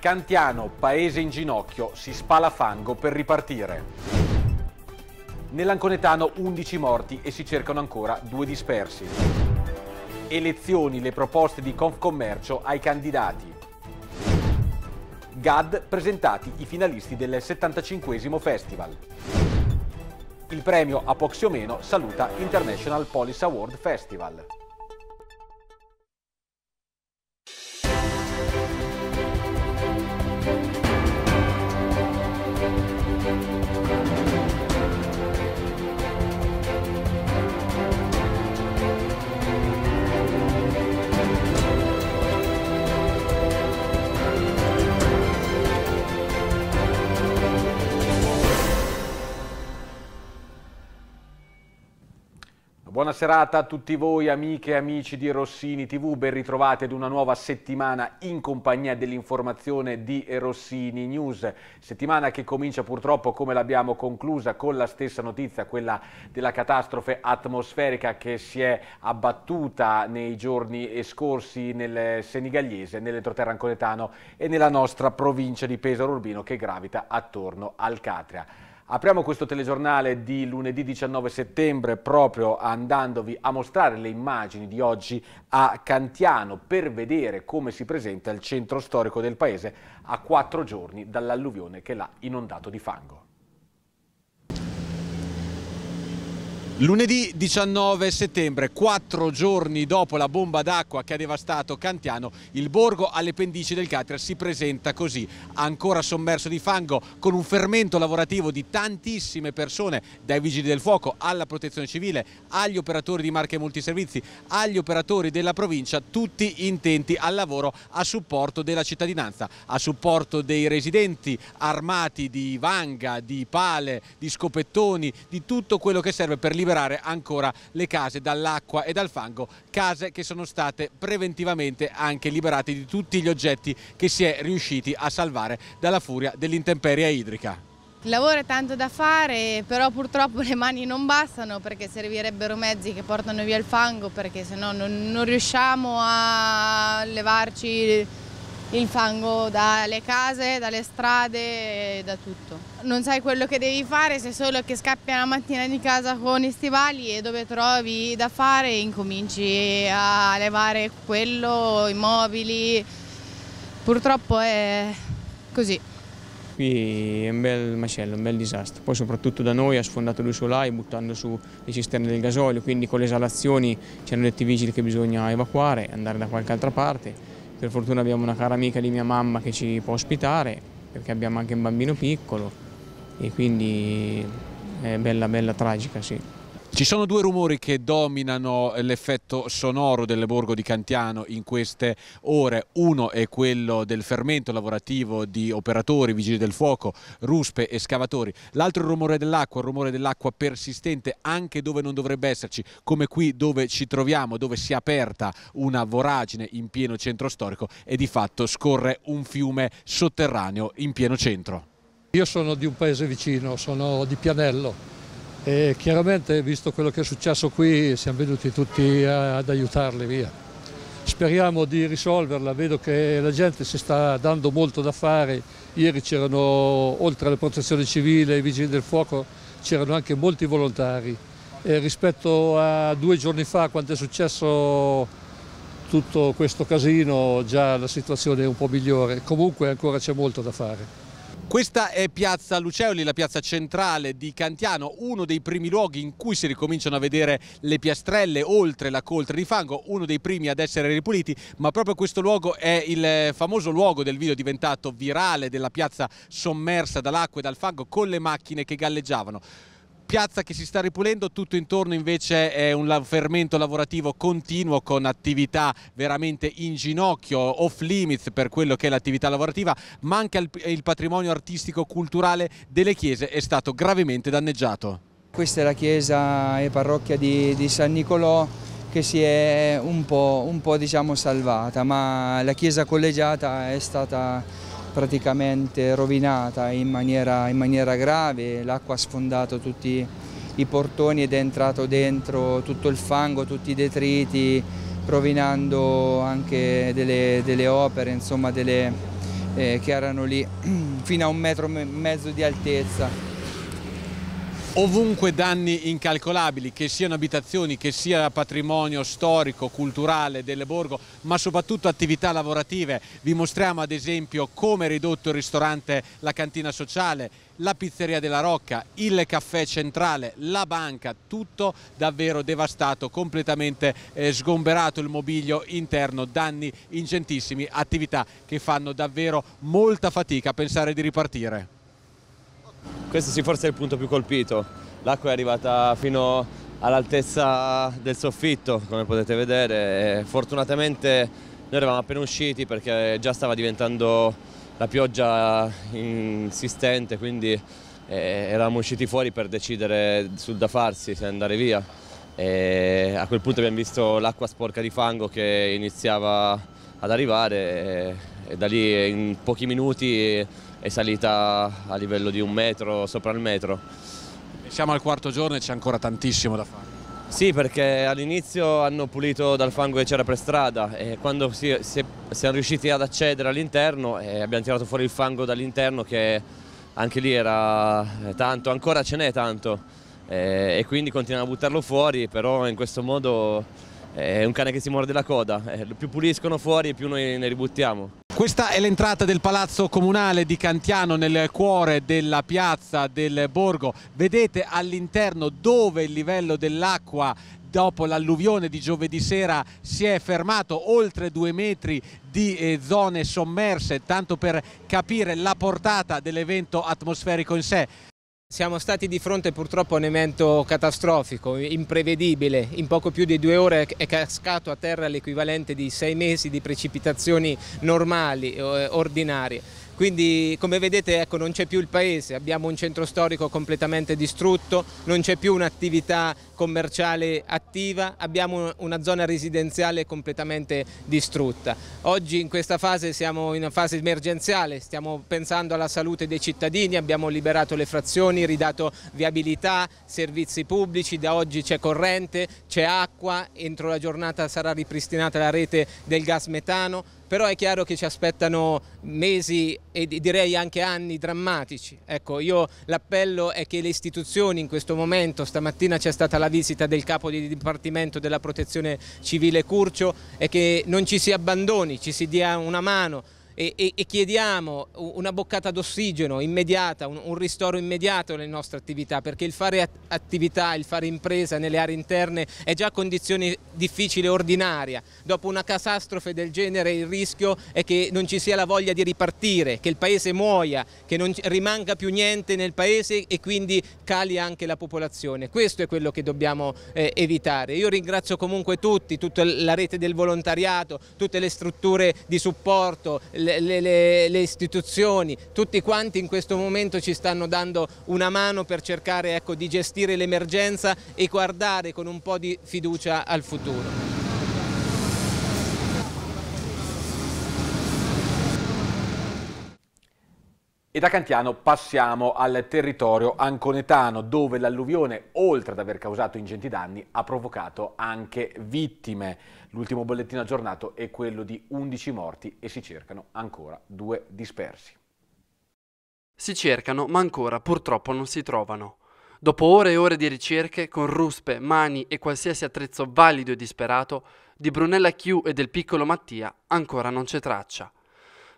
Cantiano, paese in ginocchio, si spala fango per ripartire. Nell'Anconetano 11 morti e si cercano ancora due dispersi. Elezioni, le proposte di Confcommercio ai candidati. GAD presentati i finalisti del 75 Festival. Il premio a Poxiomeno saluta International Police Award Festival. Buona serata a tutti voi amiche e amici di Rossini TV, ben ritrovati ad una nuova settimana in compagnia dell'informazione di Rossini News, settimana che comincia purtroppo come l'abbiamo conclusa con la stessa notizia, quella della catastrofe atmosferica che si è abbattuta nei giorni scorsi nel Senigalliese, nell'entroterra anconetano e nella nostra provincia di Pesaro Urbino che gravita attorno al Catria. Apriamo questo telegiornale di lunedì 19 settembre proprio andandovi a mostrare le immagini di oggi a Cantiano per vedere come si presenta il centro storico del paese a quattro giorni dall'alluvione che l'ha inondato di fango. Lunedì 19 settembre, quattro giorni dopo la bomba d'acqua che ha devastato Cantiano, il borgo alle pendici del Catria si presenta così, ancora sommerso di fango, con un fermento lavorativo di tantissime persone, dai vigili del fuoco alla protezione civile, agli operatori di Marche Multiservizi, agli operatori della provincia, tutti intenti al lavoro a supporto della cittadinanza, a supporto dei residenti armati di vanga, di pale, di scopettoni, di tutto quello che serve per liberare liberare ancora le case dall'acqua e dal fango, case che sono state preventivamente anche liberate di tutti gli oggetti che si è riusciti a salvare dalla furia dell'intemperia idrica. Il lavoro è tanto da fare, però purtroppo le mani non bastano perché servirebbero mezzi che portano via il fango perché se no non, non riusciamo a levarci il fango dalle case, dalle strade, da tutto. Non sai quello che devi fare se solo che scappi la mattina di casa con i stivali e dove trovi da fare incominci a levare quello, i mobili. Purtroppo è così. Qui è un bel macello, un bel disastro. Poi soprattutto da noi ha sfondato due solai buttando su le cisterne del gasolio, quindi con le esalazioni ci hanno detto i vigili che bisogna evacuare, andare da qualche altra parte per fortuna abbiamo una cara amica di mia mamma che ci può ospitare perché abbiamo anche un bambino piccolo e quindi è bella bella tragica sì. Ci sono due rumori che dominano l'effetto sonoro del borgo di Cantiano in queste ore. Uno è quello del fermento lavorativo di operatori, vigili del fuoco, ruspe e scavatori. L'altro è il rumore dell'acqua, il rumore dell'acqua persistente anche dove non dovrebbe esserci, come qui dove ci troviamo, dove si è aperta una voragine in pieno centro storico e di fatto scorre un fiume sotterraneo in pieno centro. Io sono di un paese vicino, sono di Pianello e chiaramente visto quello che è successo qui siamo venuti tutti ad aiutarli via. Speriamo di risolverla, vedo che la gente si sta dando molto da fare, ieri c'erano oltre alle protezioni civili e ai vigili del fuoco c'erano anche molti volontari e rispetto a due giorni fa quando è successo tutto questo casino già la situazione è un po' migliore, comunque ancora c'è molto da fare. Questa è Piazza Luceoli, la piazza centrale di Cantiano, uno dei primi luoghi in cui si ricominciano a vedere le piastrelle oltre la coltre di fango, uno dei primi ad essere ripuliti, ma proprio questo luogo è il famoso luogo del video diventato virale della piazza sommersa dall'acqua e dal fango con le macchine che galleggiavano piazza che si sta ripulendo, tutto intorno invece è un fermento lavorativo continuo con attività veramente in ginocchio, off limits per quello che è l'attività lavorativa, ma anche il patrimonio artistico-culturale delle chiese è stato gravemente danneggiato. Questa è la chiesa e parrocchia di, di San Nicolò che si è un po', un po' diciamo, salvata, ma la chiesa collegiata è stata praticamente rovinata in maniera, in maniera grave, l'acqua ha sfondato tutti i portoni ed è entrato dentro tutto il fango, tutti i detriti, rovinando anche delle, delle opere, insomma delle, eh, che erano lì fino a un metro e mezzo di altezza ovunque danni incalcolabili, che siano abitazioni, che sia patrimonio storico, culturale del borgo, ma soprattutto attività lavorative. Vi mostriamo ad esempio come è ridotto il ristorante La Cantina Sociale, la pizzeria della Rocca, il caffè centrale, la banca, tutto davvero devastato, completamente eh, sgomberato il mobilio interno, danni ingentissimi, attività che fanno davvero molta fatica a pensare di ripartire. Questo sì forse è il punto più colpito, l'acqua è arrivata fino all'altezza del soffitto come potete vedere e fortunatamente noi eravamo appena usciti perché già stava diventando la pioggia insistente quindi eh, eravamo usciti fuori per decidere sul da farsi, se andare via. E a quel punto abbiamo visto l'acqua sporca di fango che iniziava ad arrivare e, e da lì in pochi minuti è salita a livello di un metro, sopra il metro. Siamo al quarto giorno e c'è ancora tantissimo da fare. Sì, perché all'inizio hanno pulito dal fango che c'era per strada e quando si, si, siamo riusciti ad accedere all'interno eh, abbiamo tirato fuori il fango dall'interno che anche lì era tanto, ancora ce n'è tanto eh, e quindi continuiamo a buttarlo fuori, però in questo modo è un cane che si morde la coda, eh, più puliscono fuori più noi ne ributtiamo. Questa è l'entrata del palazzo comunale di Cantiano nel cuore della piazza del borgo. Vedete all'interno dove il livello dell'acqua dopo l'alluvione di giovedì sera si è fermato oltre due metri di eh, zone sommerse, tanto per capire la portata dell'evento atmosferico in sé. Siamo stati di fronte purtroppo a un evento catastrofico, imprevedibile. In poco più di due ore è cascato a terra l'equivalente di sei mesi di precipitazioni normali, eh, ordinarie. Quindi come vedete ecco, non c'è più il paese, abbiamo un centro storico completamente distrutto, non c'è più un'attività commerciale attiva, abbiamo una zona residenziale completamente distrutta. Oggi in questa fase siamo in una fase emergenziale, stiamo pensando alla salute dei cittadini, abbiamo liberato le frazioni, ridato viabilità, servizi pubblici, da oggi c'è corrente, c'è acqua, entro la giornata sarà ripristinata la rete del gas metano, però è chiaro che ci aspettano mesi e direi anche anni drammatici. Ecco, io l'appello è che le istituzioni in questo momento, stamattina c'è stata la visita del capo di dipartimento della protezione civile Curcio, e che non ci si abbandoni, ci si dia una mano, e, e, e chiediamo una boccata d'ossigeno immediata, un, un, ristoro immediato alle nostre attività, perché il fare attività, il fare impresa nelle aree interne è già condizione difficile ordinaria. Dopo una catastrofe del genere il rischio è che non ci sia la voglia di ripartire, che il paese muoia, che non rimanga più niente nel paese e quindi cali anche la popolazione. Questo è quello che dobbiamo eh, evitare. Io ringrazio comunque tutti, tutta la rete del volontariato, tutte le strutture di supporto, le, le, le, istituzioni, tutti quanti in questo momento ci stanno dando una mano per cercare ecco, di gestire l'emergenza e guardare con un po' di fiducia al futuro. E da Cantiano passiamo al territorio anconetano dove l'alluvione, oltre ad aver causato ingenti danni, ha provocato anche vittime. L'ultimo bollettino aggiornato è quello di 11 morti e si cercano ancora due dispersi. Si cercano ma ancora purtroppo non si trovano. Dopo ore e ore di ricerche, con ruspe, mani e qualsiasi attrezzo valido e disperato, di Brunella Q e del piccolo Mattia ancora non c'è traccia.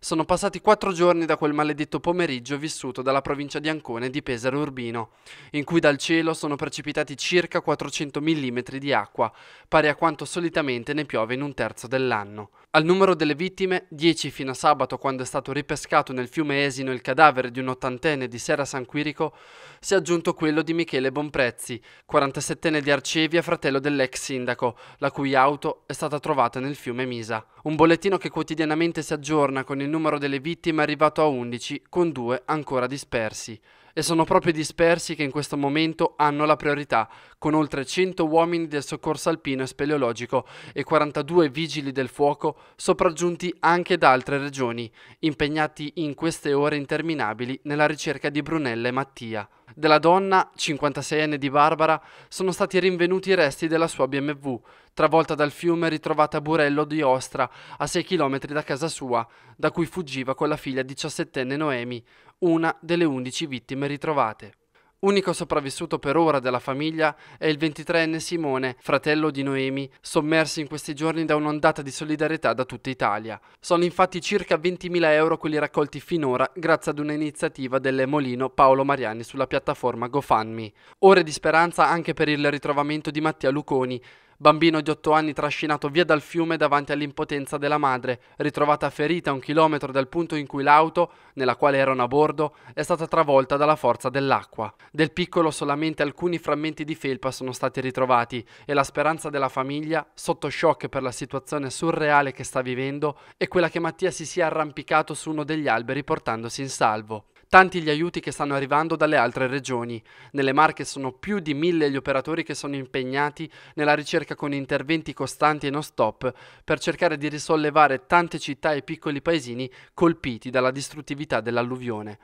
Sono passati quattro giorni da quel maledetto pomeriggio vissuto dalla provincia di Ancona e di Pesaro Urbino, in cui dal cielo sono precipitati circa 400 mm di acqua, pari a quanto solitamente ne piove in un terzo dell'anno. Al numero delle vittime, 10 fino a sabato quando è stato ripescato nel fiume Esino il cadavere di un ottantenne di Serra San Quirico, si è aggiunto quello di Michele Bonprezzi, 47enne di Arcevia, fratello dell'ex sindaco, la cui auto è stata trovata nel fiume Misa. Un bollettino che quotidianamente si aggiorna con il numero delle vittime arrivato a 11, con due ancora dispersi e sono proprio i dispersi che in questo momento hanno la priorità, con oltre 100 uomini del soccorso alpino e speleologico e 42 vigili del fuoco sopraggiunti anche da altre regioni, impegnati in queste ore interminabili nella ricerca di Brunella e Mattia. Della donna, 56enne di Barbara, sono stati rinvenuti i resti della sua BMW, travolta dal fiume ritrovata a Burello di Ostra, a 6 km da casa sua, da cui fuggiva con la figlia 17enne Noemi, una delle 11 vittime ritrovate. Unico sopravvissuto per ora della famiglia è il 23enne Simone, fratello di Noemi, sommerso in questi giorni da un'ondata di solidarietà da tutta Italia. Sono infatti circa 20.000 euro quelli raccolti finora grazie ad un'iniziativa delle Molino Paolo Mariani sulla piattaforma GoFundMe. Ore di speranza anche per il ritrovamento di Mattia Luconi, bambino di 8 anni trascinato via dal fiume davanti all'impotenza della madre, ritrovata ferita a un chilometro dal punto in cui l'auto, nella quale erano a bordo, è stata travolta dalla forza dell'acqua. Del piccolo solamente alcuni frammenti di felpa sono stati ritrovati e la speranza della famiglia, sotto shock per la situazione surreale che sta vivendo, è quella che Mattia si sia arrampicato su uno degli alberi portandosi in salvo. Tanti gli aiuti che stanno arrivando dalle altre regioni. Nelle Marche sono più di mille gli operatori che sono impegnati nella ricerca con interventi costanti e non stop per cercare di risollevare tante città e piccoli paesini colpiti dalla distruttività dell'alluvione.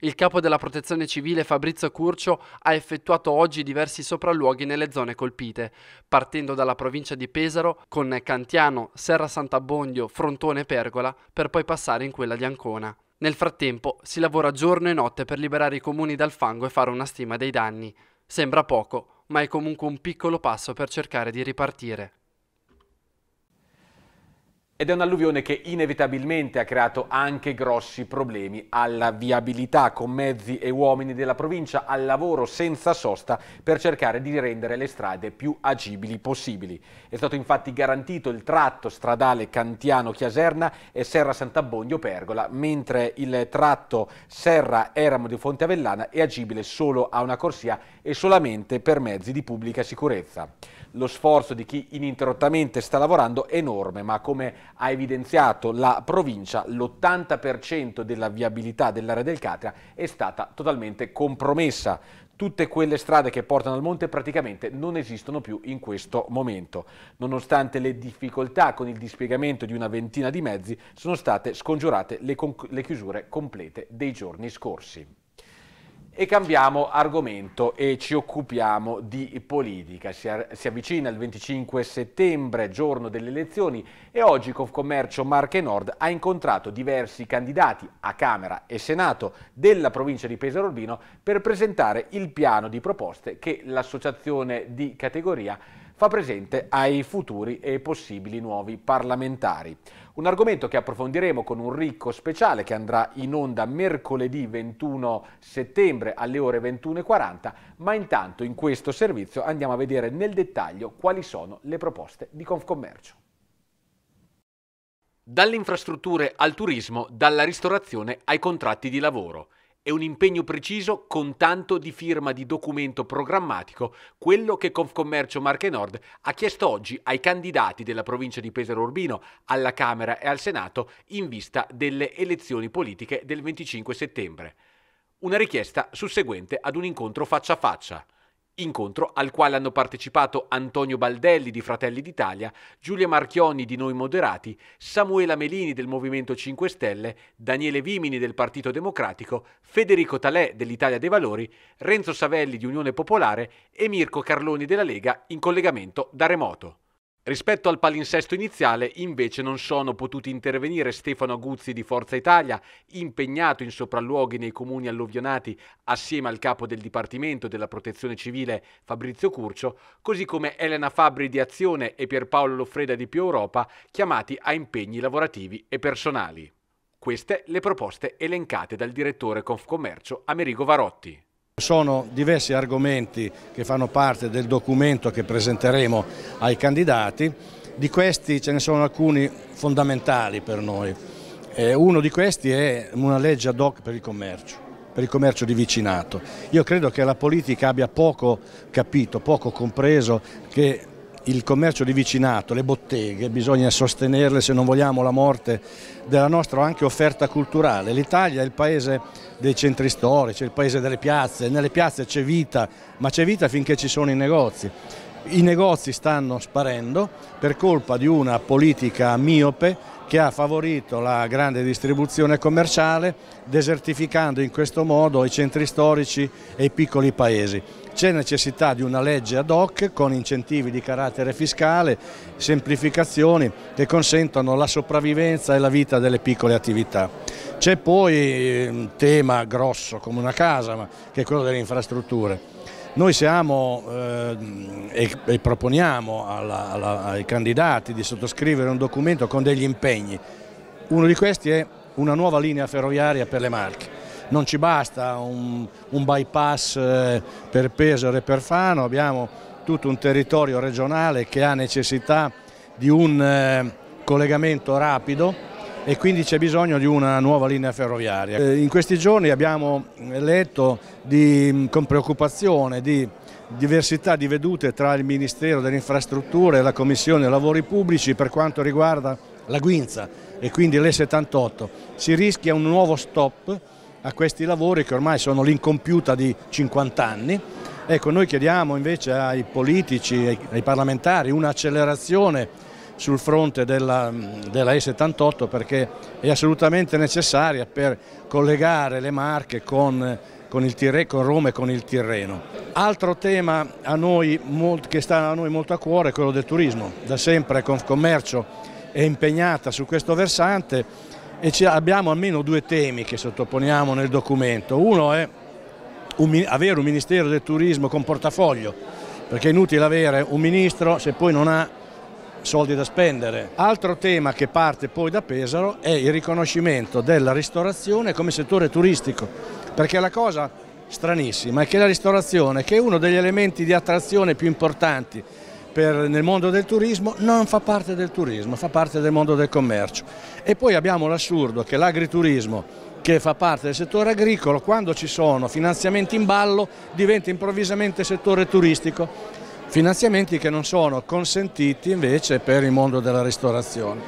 Il capo della protezione civile Fabrizio Curcio ha effettuato oggi diversi sopralluoghi nelle zone colpite, partendo dalla provincia di Pesaro con Cantiano, Serra Sant'Abbondio, Frontone e Pergola, per poi passare in quella di Ancona. Nel frattempo si lavora giorno e notte per liberare i comuni dal fango e fare una stima dei danni. Sembra poco, ma è comunque un piccolo passo per cercare di ripartire. Ed è un'alluvione che inevitabilmente ha creato anche grossi problemi alla viabilità con mezzi e uomini della provincia al lavoro senza sosta per cercare di rendere le strade più agibili possibili. È stato infatti garantito il tratto stradale Cantiano-Chiaserna e Serra Sant'Abbondio-Pergola, mentre il tratto Serra-Eramo di Fonteavellana è agibile solo a una corsia e solamente per mezzi di pubblica sicurezza. Lo sforzo di chi ininterrottamente sta lavorando è enorme, ma come ha evidenziato la provincia, l'80% della viabilità dell'area del Catria è stata totalmente compromessa. Tutte quelle strade che portano al monte praticamente non esistono più in questo momento. Nonostante le difficoltà con il dispiegamento di una ventina di mezzi, sono state scongiurate le, le chiusure complete dei giorni scorsi. E cambiamo argomento e ci occupiamo di politica. Si, si, avvicina il 25 settembre, giorno delle elezioni, e oggi Confcommercio Marche Nord ha incontrato diversi candidati a Camera e Senato della provincia di Pesaro Urbino per presentare il piano di proposte che l'associazione di categoria fa presente ai futuri e possibili nuovi parlamentari. Un argomento che approfondiremo con un ricco speciale che andrà in onda mercoledì 21 settembre alle ore 21.40, ma intanto in questo servizio andiamo a vedere nel dettaglio quali sono le proposte di Confcommercio. Dalle infrastrutture al turismo, dalla ristorazione ai contratti di lavoro è un impegno preciso con tanto di firma di documento programmatico, quello che Confcommercio Marche Nord ha chiesto oggi ai candidati della provincia di Pesaro Urbino alla Camera e al Senato in vista delle elezioni politiche del 25 settembre. Una richiesta susseguente ad un incontro faccia a faccia incontro al quale hanno partecipato Antonio Baldelli di Fratelli d'Italia, Giulia Marchionni di Noi Moderati, Samuela Melini del Movimento 5 Stelle, Daniele Vimini del Partito Democratico, Federico Talè dell'Italia dei Valori, Renzo Savelli di Unione Popolare e Mirko Carloni della Lega in collegamento da remoto. Rispetto al palinsesto iniziale, invece, non sono potuti intervenire Stefano Aguzzi di Forza Italia, impegnato in sopralluoghi nei comuni alluvionati assieme al capo del Dipartimento della Protezione Civile Fabrizio Curcio, così come Elena Fabri di Azione e Pierpaolo Loffreda di Più Europa, chiamati a impegni lavorativi e personali. Queste le proposte elencate dal direttore Confcommercio Amerigo Varotti. Sono diversi argomenti che fanno parte del documento che presenteremo ai candidati, di questi ce ne sono alcuni fondamentali per noi. Eh, uno di questi è una legge ad hoc per il commercio per il commercio di vicinato. Io credo che la politica abbia poco capito, poco compreso che il commercio di vicinato, le botteghe, bisogna sostenerle se non vogliamo la morte della nostra anche offerta culturale. L'Italia è il paese dei centri storici, il paese delle piazze, nelle piazze c'è vita, ma c'è vita finché ci sono i negozi. I negozi stanno sparendo per colpa di una politica miope che ha favorito la grande distribuzione commerciale desertificando in questo modo i centri storici e i piccoli paesi. C'è necessità di una legge ad hoc con incentivi di carattere fiscale, semplificazioni che consentono la sopravvivenza e la vita delle piccole attività. C'è poi un tema grosso come una casa, che è quello delle infrastrutture. Noi siamo eh, e, e, proponiamo alla, alla, ai candidati di sottoscrivere un documento con degli impegni. Uno di questi è una nuova linea ferroviaria per le Marche. Non ci basta un, un bypass eh, per Pesaro e per Fano, abbiamo tutto un territorio regionale che ha necessità di un eh, collegamento rapido e quindi c'è bisogno di una nuova linea ferroviaria. Eh, in questi giorni abbiamo letto di, con preoccupazione di diversità di vedute tra il Ministero delle Infrastrutture e la Commissione Lavori Pubblici per quanto riguarda la Guinza e quindi l'E78. Si rischia un nuovo stop a questi lavori che ormai sono l'incompiuta di 50 anni. Ecco, noi chiediamo invece ai politici, ai parlamentari un'accelerazione sul fronte della, della E78 perché è assolutamente necessaria per collegare le Marche con, con, Tirre, con Roma e con il Tirreno. Altro tema noi, che sta a noi molto a cuore è quello del turismo, da sempre Confcommercio è impegnata su questo versante e abbiamo almeno due temi che sottoponiamo nel documento. Uno è un, avere un Ministero del Turismo con portafoglio, perché è inutile avere un ministro se poi non ha soldi da spendere. Altro tema che parte poi da Pesaro è il riconoscimento della ristorazione come settore turistico, perché la cosa stranissima è che la ristorazione, che è uno degli elementi di attrazione più importanti per, nel mondo del turismo, non fa parte del turismo, fa parte del mondo del commercio. E poi abbiamo l'assurdo che l'agriturismo che fa parte del settore agricolo, quando ci sono finanziamenti in ballo diventa improvvisamente settore turistico finanziamenti che non sono consentiti invece per il mondo della ristorazione.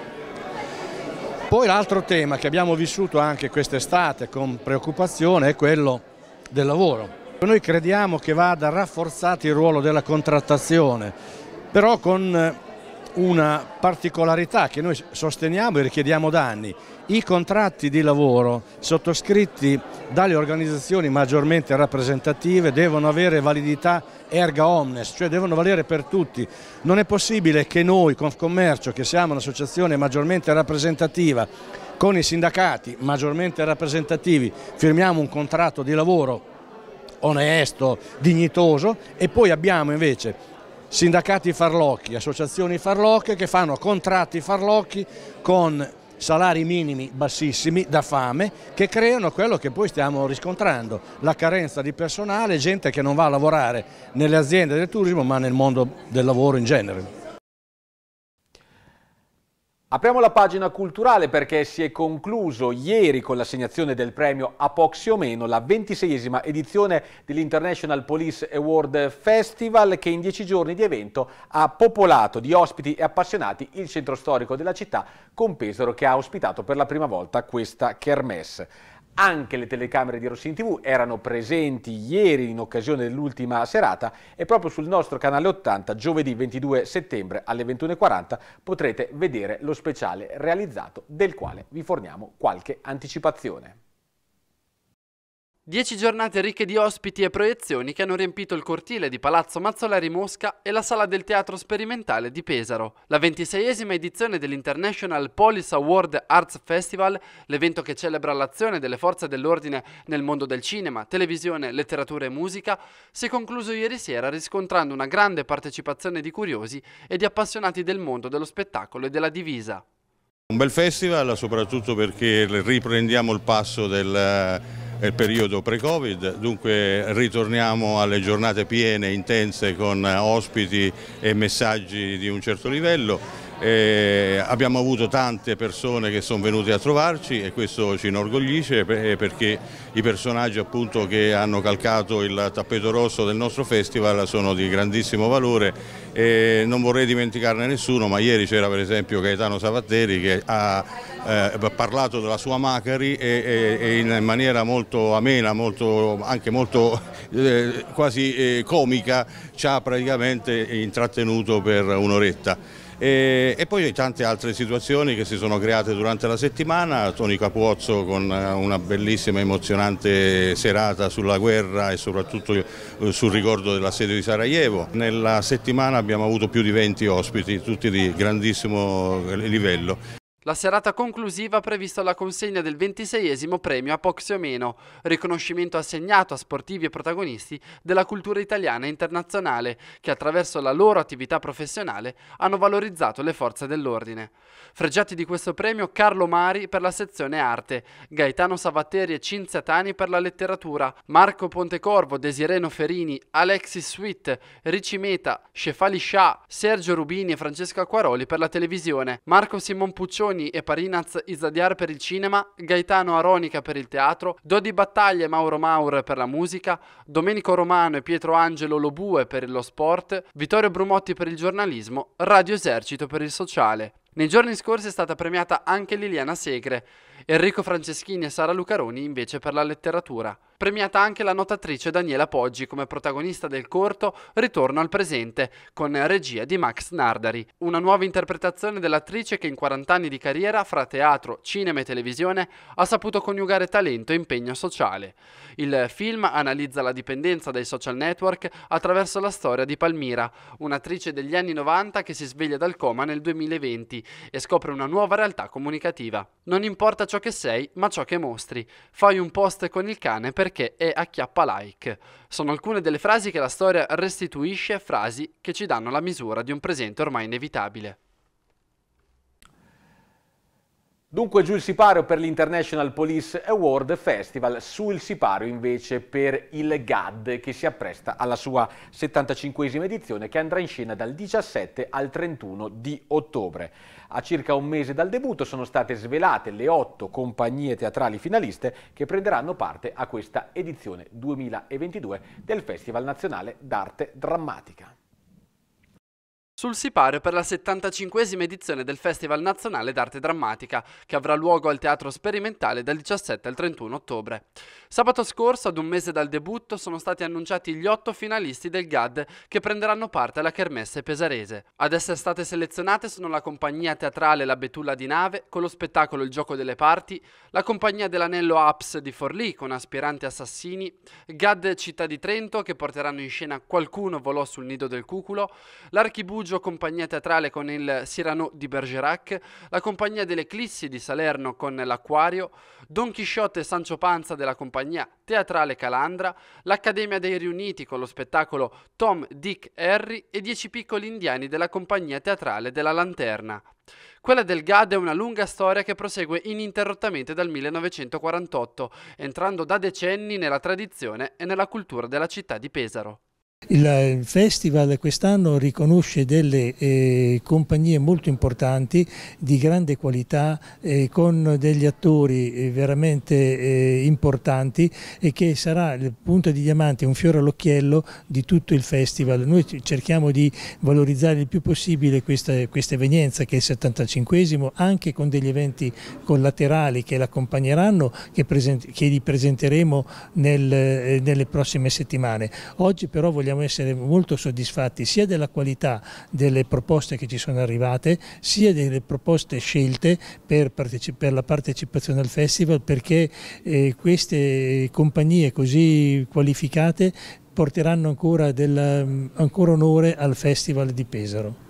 Poi l'altro tema che abbiamo vissuto anche quest'estate con preoccupazione è quello del lavoro. Noi crediamo che vada rafforzato il ruolo della contrattazione, però con una particolarità che noi sosteniamo e richiediamo da anni. I contratti di lavoro sottoscritti dalle organizzazioni maggiormente rappresentative devono avere validità erga omnes, cioè devono valere per tutti. Non è possibile che noi, Confcommercio, che siamo un'associazione maggiormente rappresentativa, con i sindacati maggiormente rappresentativi firmiamo un contratto di lavoro onesto, dignitoso e poi abbiamo invece sindacati farlocchi, associazioni farlocche che fanno contratti farlocchi con salari minimi bassissimi da fame che creano quello che poi stiamo riscontrando, la carenza di personale, gente che non va a lavorare nelle aziende del turismo ma nel mondo del lavoro in genere. Apriamo la pagina culturale perché si è concluso ieri con l'assegnazione del premio Apoxiomeno, la ventiseiesima edizione dell'International Police Award Festival che in dieci giorni di evento ha popolato di ospiti e appassionati il centro storico della città con Pesaro che ha ospitato per la prima volta questa kermesse. Anche le telecamere di Rossini TV erano presenti ieri in occasione dell'ultima serata e proprio sul nostro canale 80 giovedì 22 settembre alle 21.40 potrete vedere lo speciale realizzato del quale vi forniamo qualche anticipazione. Dieci giornate ricche di ospiti e proiezioni che hanno riempito il cortile di Palazzo Mazzolari Mosca e la sala del Teatro Sperimentale di Pesaro. La ventiseiesima edizione dell'International Police Award Arts Festival, l'evento che celebra l'azione delle forze dell'ordine nel mondo del cinema, televisione, letteratura e musica, si è concluso ieri sera riscontrando una grande partecipazione di curiosi e di appassionati del mondo dello spettacolo e della divisa. Un bel festival soprattutto perché riprendiamo il passo del il periodo pre-Covid, dunque ritorniamo alle giornate piene, intense con ospiti e messaggi di un certo livello. Eh, abbiamo avuto tante persone che sono venute a trovarci e questo ci inorgoglisce perché i personaggi appunto, che hanno calcato il tappeto rosso del nostro festival sono di grandissimo valore e non vorrei dimenticarne nessuno ma ieri c'era per esempio Gaetano Savatteri che ha eh, parlato della sua Macari e, e, e, in maniera molto amena, molto, anche molto eh, quasi eh, comica ci ha praticamente intrattenuto per un'oretta. E, e, poi tante altre situazioni che si sono create durante la settimana, Toni Capuozzo con eh, una bellissima emozionante serata sulla guerra e soprattutto eh, sul ricordo dell'assedio di Sarajevo. Nella settimana abbiamo avuto più di 20 ospiti, tutti di grandissimo livello. La serata conclusiva ha previsto la consegna del 26esimo premio a Poxio Meno, riconoscimento assegnato a sportivi e protagonisti della cultura italiana e internazionale che attraverso la loro attività professionale hanno valorizzato le forze dell'ordine. Fregiati di questo premio Carlo Mari per la sezione arte, Gaetano Savatteri e Cinzia Tani per la letteratura, Marco Pontecorvo, Desireno Ferini, Alexis Sweet, Ricci Meta, Cefali Shah, Sergio Rubini e Francesco Acquaroli per la televisione, Marco Simon Puccioni Toni e Parinaz Izadiar per il cinema, Gaetano Aronica per il teatro, Dodi Battaglia e Mauro Maur per la musica, Domenico Romano e Pietro Angelo Lobue per lo sport, Vittorio Brumotti per il giornalismo, Radio Esercito per il sociale. Nei giorni scorsi è stata premiata anche Liliana Segre, Enrico Franceschini e Sara Lucaroni invece per la letteratura. Premiata anche la notatrice Daniela Poggi come protagonista del corto Ritorno al presente, con regia di Max Nardari. Una nuova interpretazione dell'attrice che in 40 anni di carriera, fra teatro, cinema e televisione, ha saputo coniugare talento e impegno sociale. Il film analizza la dipendenza dai social network attraverso la storia di Palmira, un'attrice degli anni 90 che si sveglia dal coma nel 2020 e scopre una nuova realtà comunicativa. Non importa ciò che sei, ma ciò che mostri. Fai un post con il cane per perché è acchiappa like. Sono alcune delle frasi che la storia restituisce, frasi che ci danno la misura di un presente ormai inevitabile. Dunque giù il sipario per l'International Police Award Festival, su il sipario invece per il GAD che si appresta alla sua 75esima edizione che andrà in scena dal 17 al 31 di ottobre. A circa un mese dal debutto sono state svelate le otto compagnie teatrali finaliste che prenderanno parte a questa edizione 2022 del Festival Nazionale d'Arte Drammatica sul sipario per la 75esima edizione del Festival Nazionale d'Arte Drammatica, che avrà luogo al Teatro Sperimentale dal 17 al 31 ottobre. Sabato scorso, ad un mese dal debutto, sono stati annunciati gli otto finalisti del GAD che prenderanno parte alla Kermesse Pesarese. Ad essere state selezionate sono la compagnia teatrale La Betulla di Nave, con lo spettacolo Il Gioco delle Parti, la compagnia dell'Anello Aps di Forlì, con aspiranti assassini, GAD Città di Trento, che porteranno in scena Qualcuno volò sul nido del cuculo, l'Archibugio Peruggio compagnia teatrale con il Cyrano di Bergerac, la compagnia dell'Eclissi di Salerno con l'Acquario, Don Chisciotte e Sancio Panza della compagnia teatrale Calandra, l'Accademia dei Riuniti con lo spettacolo Tom, Dick, Harry e Dieci piccoli indiani della compagnia teatrale della Lanterna. Quella del GAD è una lunga storia che prosegue ininterrottamente dal 1948, entrando da decenni nella tradizione e nella cultura della città di Pesaro. Il festival quest'anno riconosce delle eh, compagnie molto importanti, di grande qualità, eh, con degli attori eh, veramente eh, importanti e che sarà il punto di diamante, un fiore all'occhiello di tutto il festival. Noi cerchiamo di valorizzare il più possibile questa, questa evenienza che è il 75esimo, anche con degli eventi collaterali che l'accompagneranno, che, che li presenteremo nel, eh, nelle prossime settimane. Oggi però vogliamo vogliamo essere molto soddisfatti sia della qualità delle proposte che ci sono arrivate, sia delle proposte scelte per, per la partecipazione al festival perché eh, queste compagnie così qualificate porteranno ancora, del, ancora onore al Festival di Pesaro.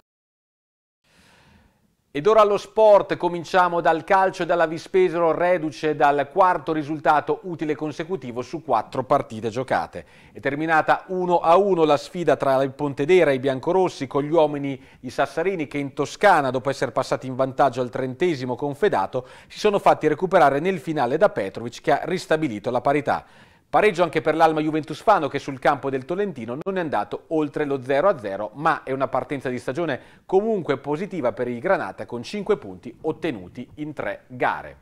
Ed ora allo sport, cominciamo dal calcio e dalla Vispesero reduce dal quarto risultato utile consecutivo su quattro partite giocate. È terminata 1-1 la sfida tra il Pontedera e i biancorossi con gli uomini i Sassarini che in Toscana, dopo essere passati in vantaggio al trentesimo confedato, si sono fatti recuperare nel finale da Petrovic che ha ristabilito la parità. Pareggio anche per l'Alma Juventus Fano che sul campo del Tolentino non è andato oltre lo 0-0, ma è una partenza di stagione comunque positiva per il Granata con 5 punti ottenuti in 3 gare.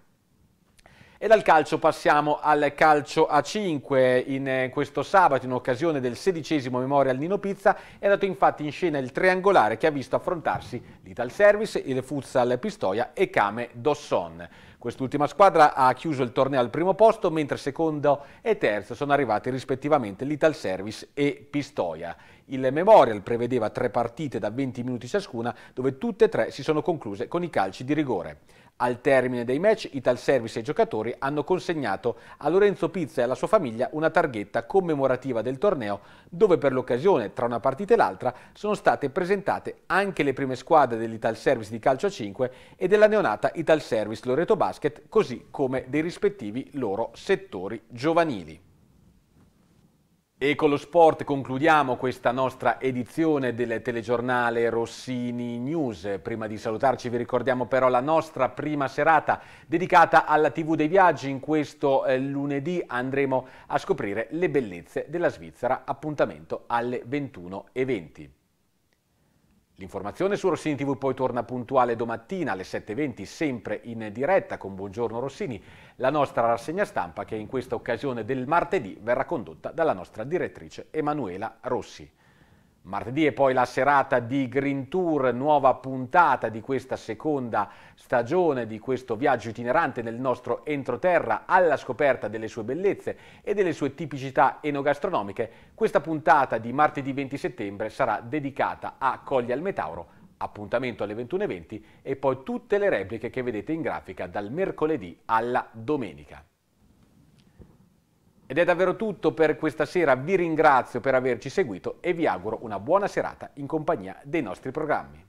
E dal calcio passiamo al calcio a 5. In eh, questo sabato, in occasione del sedicesimo Memorial Nino Pizza, è andato infatti in scena il triangolare che ha visto affrontarsi l'Ital Service, il Futsal Pistoia e Kame Dosson. Quest'ultima squadra ha chiuso il torneo al primo posto, mentre secondo e terzo sono arrivati rispettivamente l'Ital Service e Pistoia. Il Memorial prevedeva tre partite da 20 minuti ciascuna, dove tutte e tre si sono concluse con i calci di rigore. Al termine dei match, Ital Service e i giocatori hanno consegnato a Lorenzo Pizza e alla sua famiglia una targhetta commemorativa del torneo, dove per l'occasione, tra una partita e l'altra, sono state presentate anche le prime squadre dell'Ital Service di calcio a 5 e della neonata Ital Service Loreto Basket, così come dei rispettivi loro settori giovanili. E con lo sport concludiamo questa nostra edizione del telegiornale Rossini News. Prima di salutarci vi ricordiamo però la nostra prima serata dedicata alla TV dei viaggi. In questo eh, lunedì andremo a scoprire le bellezze della Svizzera, appuntamento alle 21.20. L'informazione su Rossini TV poi torna puntuale domattina alle 7.20, sempre in diretta con Buongiorno Rossini, la nostra rassegna stampa che in questa occasione del martedì verrà condotta dalla nostra direttrice Emanuela Rossi. Martedì è poi la serata di Green Tour, nuova puntata di questa seconda stagione di questo viaggio itinerante nel nostro entroterra alla scoperta delle sue bellezze e delle sue tipicità enogastronomiche. Questa puntata di martedì 20 settembre sarà dedicata a Cogli al Metauro, appuntamento alle 21.20 e poi tutte le repliche che vedete in grafica dal mercoledì alla domenica. Ed è davvero tutto per questa sera, vi ringrazio per averci seguito e vi auguro una buona serata in compagnia dei nostri programmi.